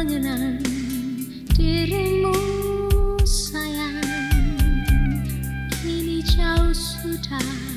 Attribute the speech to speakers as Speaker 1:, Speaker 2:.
Speaker 1: mengenang dirimu sayang. Kini jauh sudah